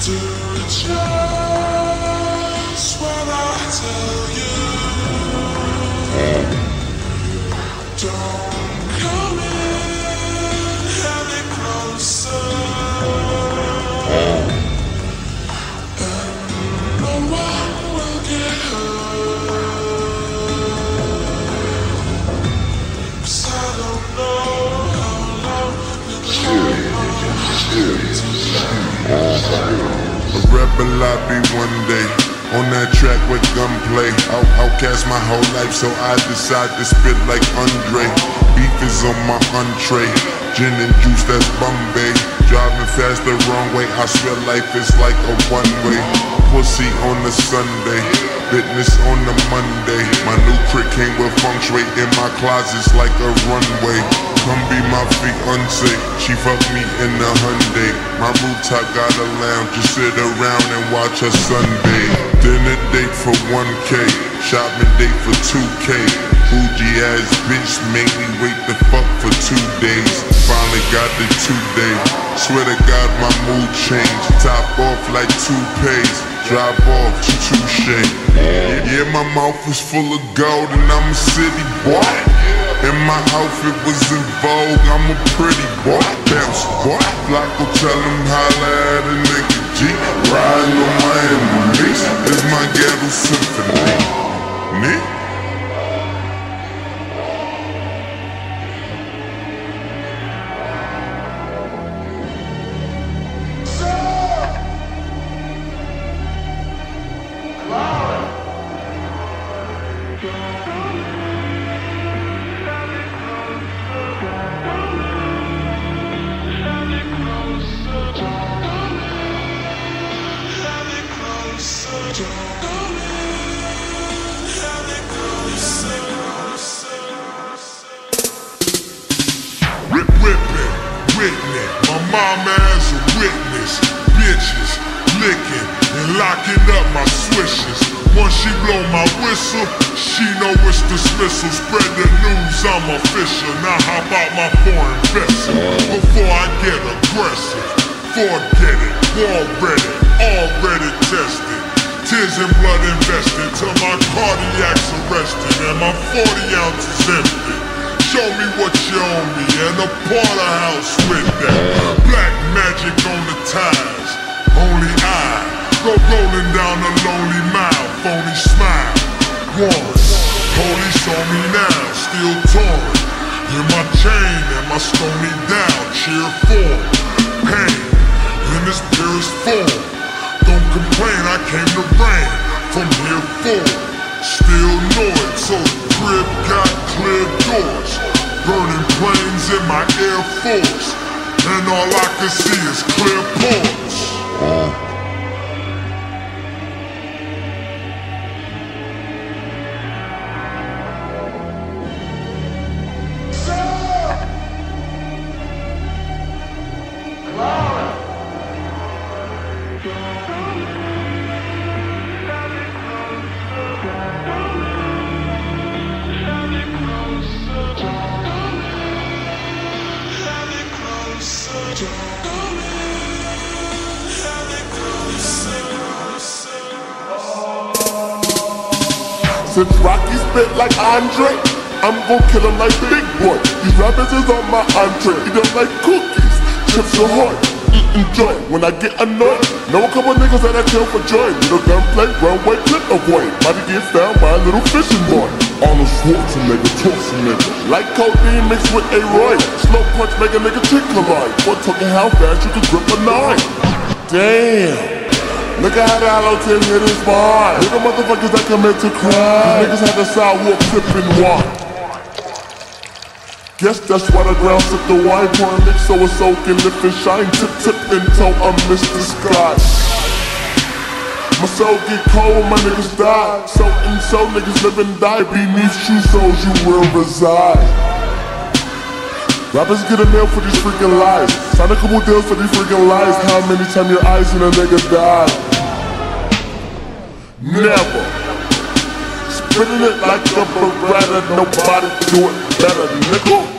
do just I tell you. Don't come in any closer. And no one will get hurt. Rebel I be one day. On that track with gunplay. Out, outcast my whole life, so I decide to spit like Andre. Beef is on my entree. Gin and juice, that's Bombay. Driving fast the wrong way. I swear life is like a one way. Pussy on the Sunday. Fitness on the Monday. My new trick came with feng shui in my closets like a runway. Come be my fiance. She fucked me in the Hyundai. My rooftop got a lounge. Just sit around and watch her Sunday. Dinner date for 1K. Shopping date for 2K. Bougie ass bitch made me wait the fuck for two days. Finally got the two day. Swear to God my mood changed. Top off like two toupees. Drop off, to touche. Yeah, my mouth is full of gold and I'm a city boy. And my outfit was in vogue, I'm a pretty boy. Bounce, boy. Flacko tell him holla at a nigga G. Riding on Miami Whipping, Whitney. My mama as a witness. Bitches licking and locking up my swishes. Once she blow my whistle, she know it's dismissal. Spread the news, I'm official. Now how about my foreign vessel? Before I get aggressive, forget it. Already, already tested. Tears and blood invested till my cardiac's arrested and my 40 ounces empty. Show me what you owe me and a house with that. Black magic on the I go rolling down a lonely mile, phony smile. One, police on me now, still torn. In my chain and my stony down, cheer for pain in this purest form. Don't complain, I came to reign from here forward. Still it, so crib got clear doors. Burning planes in my Air Force. And all I can see is clear ports. Since Rocky spit like Andre, I'm gon' kill him like Big Boi. These rappers is on my entree. Eat them like cookies, chips ahoy. Eating joy when I get annoyed. Know a couple niggas that I kill for joy. Little gunplay, runway, clip avoid. Might get found by a little fishing boy. Arnold Schwarzenegger, Schwarzenegger. Like codeine mixed with a Roy. Slow punch make a nigga tickle eye. Boy talking how fast you can grip a nine. Damn. Look at how the hollow tip hit his bar. Look at motherfuckers that commit to crime. These niggas had the sidewalk tipping one. Guess that's why the ground sip the wine pouring mix so it's soaking, lift and shine, tip tip until I miss the sky. My soul get cold, my niggas die. So and so niggas live and die beneath shoe soles you will reside. Rappers get a nail for these freaking lies. Sign a couple deals for these freaking lies. How many times your eyes and a nigga die? Never. Spitting it like a beretta, nobody do it better, nigga.